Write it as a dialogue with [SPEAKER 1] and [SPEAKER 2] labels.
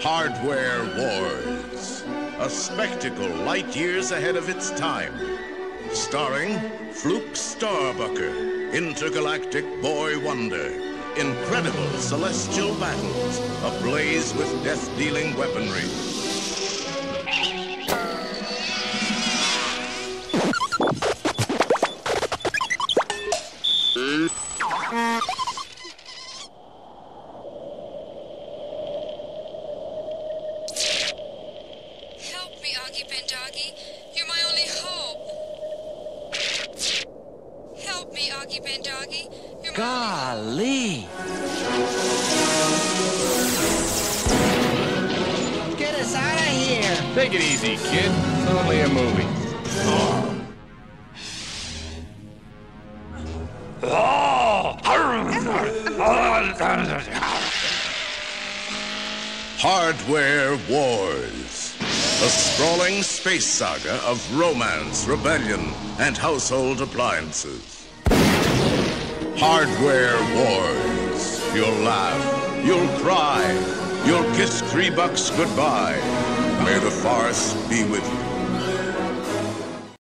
[SPEAKER 1] Hardware Wars. A spectacle light years ahead of its time. Starring Fluke Starbucker, intergalactic boy wonder. Incredible celestial battles, ablaze with death dealing weaponry.
[SPEAKER 2] Help me, Augie You're my only hope. Help me, Augie Ben Doggie. You're my
[SPEAKER 3] Golly! Get us out of here!
[SPEAKER 4] Take it easy, kid. It's only a movie.
[SPEAKER 1] Hardware Wars. A sprawling space saga of romance, rebellion, and household appliances. Hardware Wars. You'll laugh. You'll cry. You'll kiss three bucks goodbye. May the farce be with you.